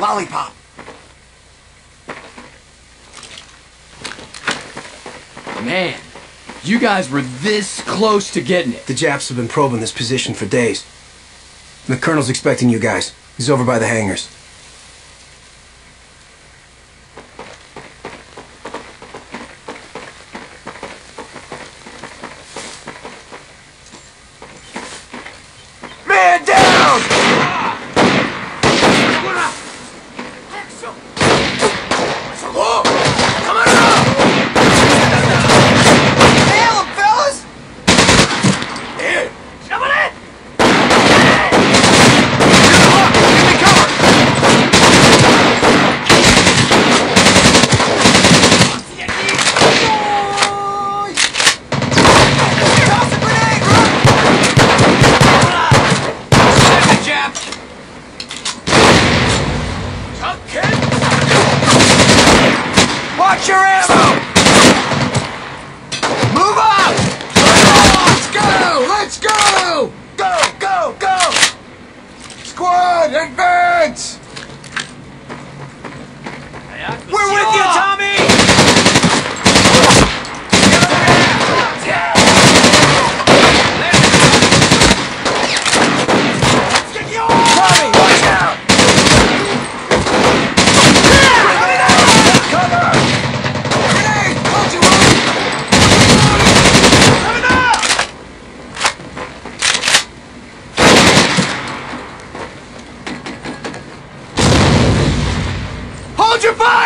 Lollipop. Man, you guys were this close to getting it. The Japs have been probing this position for days. The Colonel's expecting you guys. He's over by the hangars. your fire!